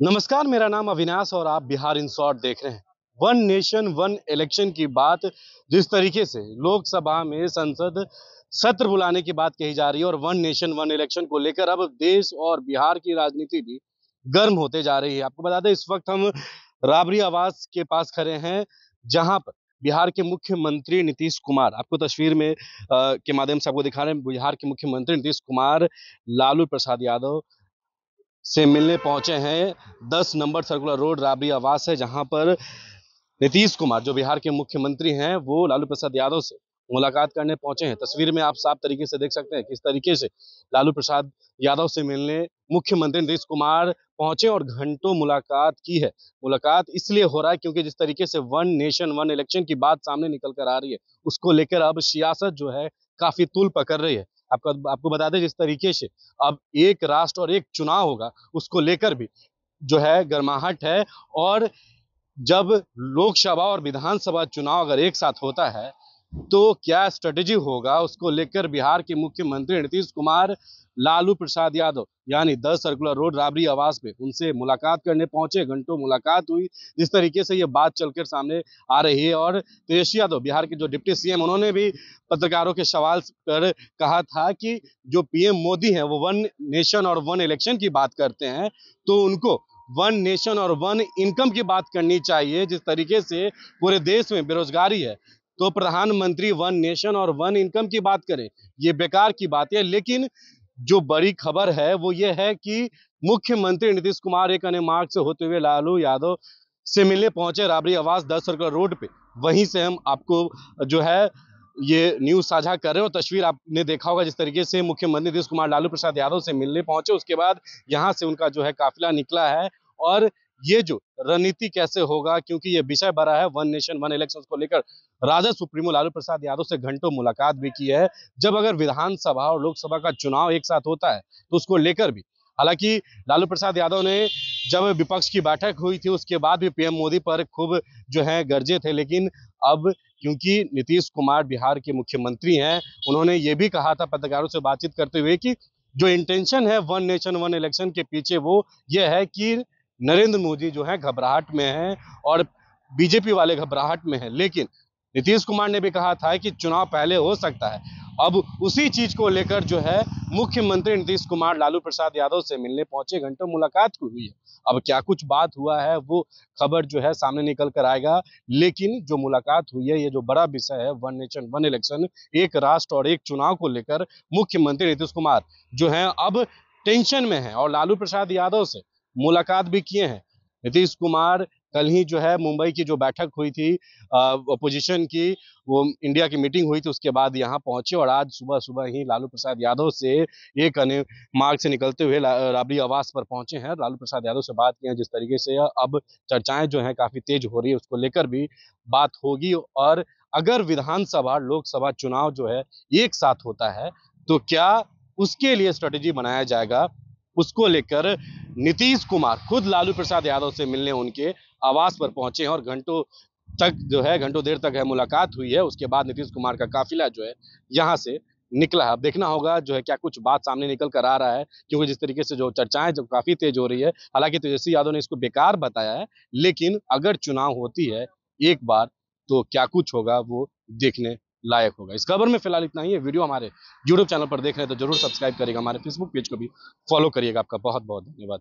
नमस्कार मेरा नाम अविनाश और आप बिहार इन शॉर्ट देख रहे हैं। वन नेशन वन इलेक्शन की बात जिस तरीके से लोकसभा में संसद सत्र बुलाने की बात कही जा रही है और वन नेशन वन इलेक्शन को लेकर अब देश और बिहार की राजनीति भी गर्म होते जा रही है। आपको बता दें इस वक्त हम राबरी आवास के पास खड़े हैं जहाँ पर बिहार के मुख्यमंत्री नीतीश कुमार आपको तस्वीर में आ, के माध्यम से आपको दिखा रहे हैं बिहार के मुख्यमंत्री नीतीश कुमार लालू प्रसाद यादव से मिलने पहुँचे हैं। दस नंबर सर्कुलर रोड राबड़ी आवास है, जहाँ पर नीतीश कुमार, जो बिहार के मुख्यमंत्री हैं, वो लालू प्रसाद यादव से मुलाकात करने पहुँचे हैं। तस्वीर में आप साफ़ तरीके से देख सकते हैं किस तरीके से लालू प्रसाद यादव से मिलने मुख्यमंत्री नीतीश कुमार पहुँचे और घंटों मुलाकात की है। मुलाकात इसलिए हो रहा है क्योंकि जिस तरीके से वन नेशन, वन इलेक्शन की बात सामने निकल कर आ रही है, उसको लेकर अब सियासत जो है काफ़ी तुल पकड़ रही है। आपको आपको बता दें जिस तरीके से अब एक राष्ट्र और एक चुनाव होगा, उसको लेकर भी जो है गर्माहट है और जब लोकसभा और विधानसभा चुनाव अगर एक साथ होता है तो क्या स्ट्रेटेजी होगा? उसको लेकर बिहार के मुख्यमंत्री नीतीश कुमार, लालू प्रसाद यादव, यानी दस सर्कुलर रोड राबरी आवास पे उनसे मुलाकात करने पहुँचे। घंटों मुलाकात हुई। जिस तरीके से ये बात चलकर सामने आ रही है और तेजस्वी यादव, बिहार के जो डिप्टी सीएम, उन्होंने भी पत्रकारों के सवाल पर कहा था कि जो पीएम मोदी हैं, वो वन नेशन और वन इलेक्शन की बात करते हैं तो उनको वन नेशन और वन इनकम की बात करनी चाहिए। जिस तरीके से पूरे देश में बेरोजगारी है तो प्रधानमंत्री, वन नेशन और वन इनकम की बात करें, ये बेकार की बात है। लेकिन जो बड़ी खबर है, वो ये है कि मुख्यमंत्री नीतीश कुमार एक अन्य मार्ग से होते हुए लालू यादव से मिलने पहुँचे राबड़ी आवास दस सर्कल रोड पे। वहीं से हम आपको जो है, ये न्यूज़ साझा कर रहे हो तस्वीर आपने देखा होगा जिस तरीके से मुख्यमंत्री नीतीश कुमार लालू प्रसाद यादव से मिलने पहुँचे। उसके बाद यहाँ से उनका जो है काफिला निकला है और ये जो रणनीति कैसे होगा, क्योंकि ये विषय बड़ा है वन नेशन वन इलेक्शन को लेकर। राजा सुप्रीमो लालू प्रसाद यादव से घंटों मुलाकात भी की है। जब अगर विधानसभा और लोकसभा का चुनाव एक साथ होता है तो उसको लेकर भी। हालाँकि लालू प्रसाद यादव ने जब विपक्ष की बैठक हुई थी, उसके बाद भी पीएम मोदी पर खूब जो है गर्जे थे। लेकिन अब क्योंकि नीतीश कुमार बिहार के मुख्यमंत्री हैं, उन्होंने ये भी कहा था पत्रकारों से बातचीत करते हुए कि जो इंटेंशन है वन नेशन वन इलेक्शन के पीछे वो ये है कि नरेंद्र मोदी जो है घबराहट में है और बीजेपी वाले घबराहट में है। लेकिन नीतीश कुमार ने भी कहा था कि चुनाव पहले हो सकता है। अब उसी चीज़ को लेकर जो है मुख्यमंत्री नीतीश कुमार लालू प्रसाद यादव से मिलने पहुँचे, घंटों मुलाकात हुई है। अब क्या कुछ बात हुआ है वो खबर जो है सामने निकल कर आएगा। लेकिन जो मुलाकात हुई है, ये जो बड़ा विषय है, वन नेशन, वन इलेक्शन, एक राष्ट्र और एक चुनाव को लेकर मुख्यमंत्री नीतीश कुमार जो है अब टेंशन में है और लालू प्रसाद यादव से मुलाकात भी किए हैं। नीतीश कुमार कल ही जो है मुंबई की जो बैठक हुई थी अपोजिशन की, वो इंडिया की मीटिंग हुई थी, उसके बाद यहाँ पहुँचे और आज सुबह सुबह ही लालू प्रसाद यादव से एक अन्य मार्ग से निकलते हुए राबड़ी आवास पर पहुँचे हैं। लालू प्रसाद यादव से बात की है, जिस तरीके से अब चर्चाएँ जो हैं काफ़ी तेज हो रही है, उसको लेकर भी बात होगी और अगर विधानसभा, लोकसभा चुनाव जो है एक साथ होता है तो क्या उसके लिए स्ट्रेटेजी बनाया जाएगा, उसको लेकर नीतीश कुमार, खुद लालू प्रसाद यादव से मिलने उनके आवास पर पहुँचे हैं और घंटों तक जो है, घंटों देर तक है, मुलाकात हुई है। उसके बाद नीतीश कुमार का काफिला जो है, यहाँ से निकला है। अब देखना होगा जो है, क्या कुछ बात सामने निकल कर आ रहा है, क्योंकि जिस तरीके से जो चर्चाएँ जो काफ़ी तेज हो रही है, हालाँकि तेजस्वी यादव ने इसको बेकार बताया है, लेकिन अगर चुनाव होती है एक बार तो क्या कुछ होगा वो देखने लायक होगा। इस खबर में फ़िलहाल इतना ही है। वीडियो हमारे यूट्यूब चैनल पर देख रहे हैं तो ज़रूर सब्सक्राइब करिएगा। हमारे फेसबुक पेज को भी फॉलो करिएगा। आपका बहुत बहुत धन्यवाद।